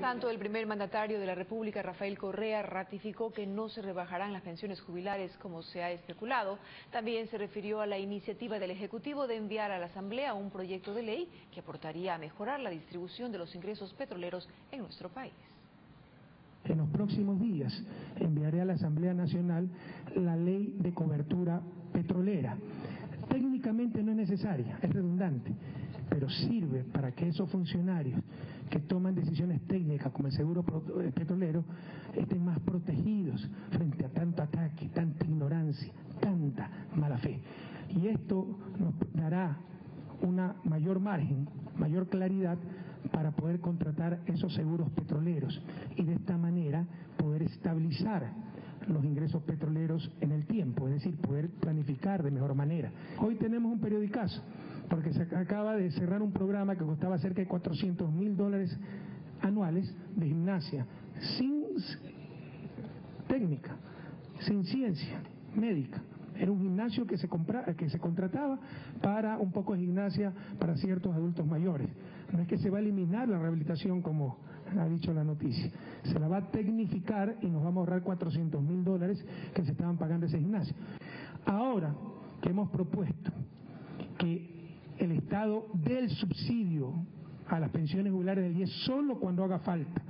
Tanto el primer mandatario de la República, Rafael Correa, ratificó que no se rebajarán las pensiones jubilares como se ha especulado. También se refirió a la iniciativa del Ejecutivo de enviar a la Asamblea un proyecto de ley que aportaría a mejorar la distribución de los ingresos petroleros en nuestro país. En los próximos días enviaré a la Asamblea Nacional la ley de cobertura petrolera. Técnicamente no es necesaria, es redundante pero sirve para que esos funcionarios que toman decisiones técnicas como el seguro eh, petrolero estén más protegidos frente a tanto ataque, tanta ignorancia, tanta mala fe. Y esto nos dará una mayor margen, mayor claridad para poder contratar esos seguros petroleros y de esta manera poder estabilizar los ingresos petroleros en el tiempo, es decir, poder planificar de mejor manera. Hoy tenemos un periodicazo, porque se acaba de cerrar un programa que costaba cerca de 400 mil dólares anuales de gimnasia, sin técnica, sin ciencia médica. Era un gimnasio que se, compra, que se contrataba para un poco de gimnasia para ciertos adultos mayores. No es que se va a eliminar la rehabilitación como ha dicho la noticia. Se la va a tecnificar y nos vamos a ahorrar 400 mil dólares que se estaban pagando ese gimnasio. Ahora que hemos propuesto que el Estado dé el subsidio a las pensiones jubilares del 10 solo cuando haga falta,